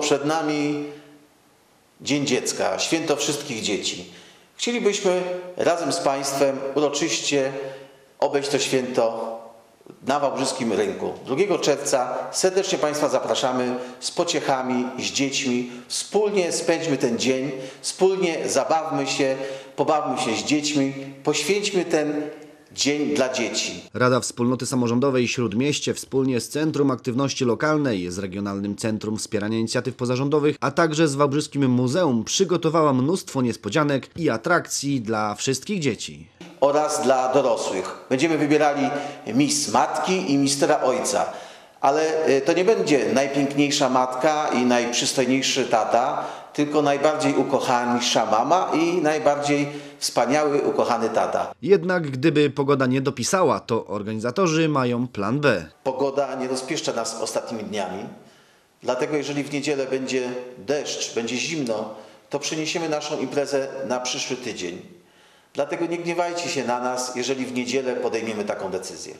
Przed nami Dzień Dziecka, święto wszystkich dzieci. Chcielibyśmy razem z Państwem uroczyście obejść to święto na Wałbrzyskim Rynku. 2 czerwca serdecznie Państwa zapraszamy z pociechami, z dziećmi. Wspólnie spędźmy ten dzień, wspólnie zabawmy się, pobawmy się z dziećmi, poświęćmy ten dzień dla dzieci. Rada Wspólnoty Samorządowej Śródmieście wspólnie z Centrum Aktywności Lokalnej, z Regionalnym Centrum Wspierania Inicjatyw Pozarządowych, a także z Wałbrzyskim Muzeum przygotowała mnóstwo niespodzianek i atrakcji dla wszystkich dzieci. oraz dla dorosłych. Będziemy wybierali mis matki i mistera ojca. Ale y, to nie będzie najpiękniejsza matka i najprzystojniejszy tata, tylko najbardziej ukochanisza mama i najbardziej wspaniały, ukochany tata. Jednak gdyby pogoda nie dopisała, to organizatorzy mają plan B. Pogoda nie rozpieszcza nas ostatnimi dniami, dlatego jeżeli w niedzielę będzie deszcz, będzie zimno, to przeniesiemy naszą imprezę na przyszły tydzień. Dlatego nie gniewajcie się na nas, jeżeli w niedzielę podejmiemy taką decyzję.